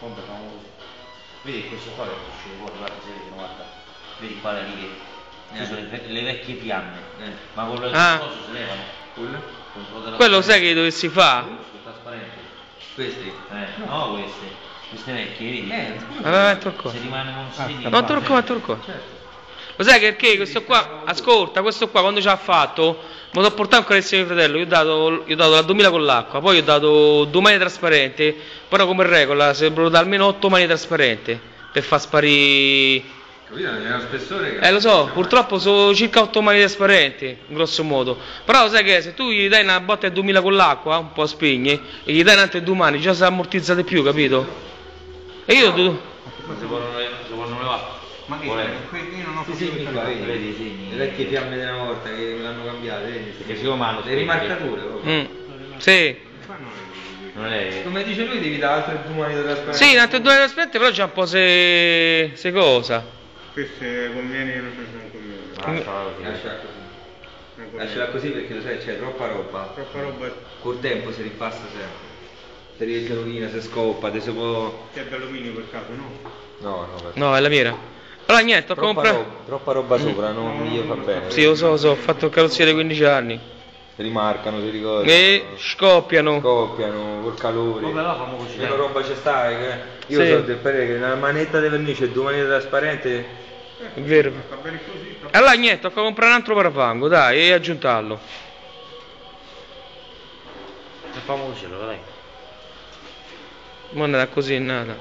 Comunque facciamo così. Vedi questo qua che uscire fuori, guarda se vedi, guarda. Vedi qua le righe. Eh. sono le, le vecchie fiamme. Eh. Ma con le Ah. cose si levano. Quello? Quello sai che dovessi fare? Sono trasparenti. Questi? Eh, no queste. Queste vecchie, vedi? Eh, Vabbè, vai, turco. Se rimane con segni. Ma turco, ma turco. Lo sai perché questo qua, ascolta, questo qua quando ci ha fatto, me l'ho portato ancora insieme mio fratello, io ho dato, io ho dato la 2000 con l'acqua, poi gli ho dato due mani trasparenti, però come regola si dovrebbero dare almeno 8 mani trasparenti per far sparire... Capito? È uno spessore che... Eh lo so, purtroppo sono circa 8 mani trasparenti, grosso modo. Però sai che se tu gli dai una botta di 2000 con l'acqua, un po' spegni, e gli dai un'altra due mani, già si ammortizza di più, capito? E io... Ma si possono si possono levare. Ma che io non ho Sì, capito sì, vedi, segni. Le vecchie fiamme della volta che cambiate, vedi? Perché siccome hanno Le rimarcature proprio. Mm, sì. È. Come dice lui devi dare altre due mani da trasparente. Sì, un'altra due trasparenti, però c'è un po' se... se cosa. Queste conviene che non ci sono conviene. Lasciala così. Lasciala così. Lasciala così perché lo sai, c'è troppa roba. Troppa roba Col tempo si ripassa sempre. Se riesce rovina, se scoppa, si può... che è d'alluminio per caso, no? No, no, per... No, è la mira. Allora niente, ho troppa comprato... Roba, troppa roba sopra, non gli fa bene. Sì, lo so, so, ho fatto il carrozziere 15 anni. Rimarcano, si ricordano. E scoppiano. Scoppiano, col calore. Vabbè, là famo così. Che roba c'è sta, eh, che... Io sì. so del parere che una manetta di vernice e due manette trasparenti... È vero. Allora niente, ho comprato un altro parafango, dai, e aggiuntarlo. E famo così, dai. Ma è andata così, è nata.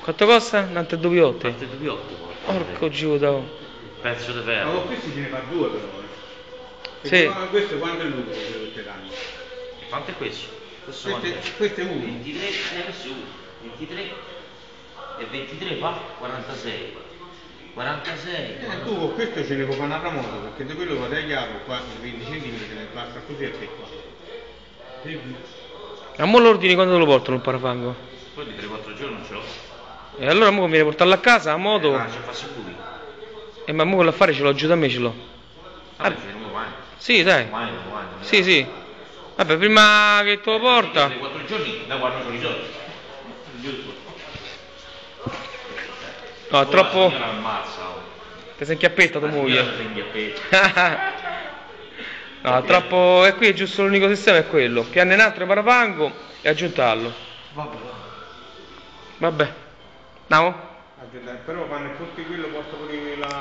Quanto costa? 92,8. 92,8 Porco giuda. oh. Pezzo di Ma ferro. con questi ce ne fa due però. eh. Sì. Questo quanto è l'utile che danno? E quanto è questo? Questo quanto Questo, è? questo è uno. 23, eh, questo è uno. 23 e 23 fa 46. 46. Eh, tu con questo ce ne puoi fare una ramota perché di quello va tagliato qua 20 cm ne basta così a te qua. A mo l'ordini quando te lo portano il parafango? Poi di 3-4 giorni non ce l'ho. E allora mo conviene portarlo a casa a modo. Ah, ci faccio lui. E ma mo con l'affare ce l'ho giù da me ce l'ho. Vabbè, ne domani. Sì, dai. Domani, domani. Sì, sì. Vabbè, prima che te lo porta. 3-4 giorni da quando sono i soldi. Giusto. No, è troppo. Oh. Ti sei inchiappettato La moglie. no, è troppo. E qui è giusto l'unico sistema è quello. Pianne un altro parafango e aggiuntarlo. Vabbè. Vabbè. Andiamo? Però fanno tutti quello porta pure la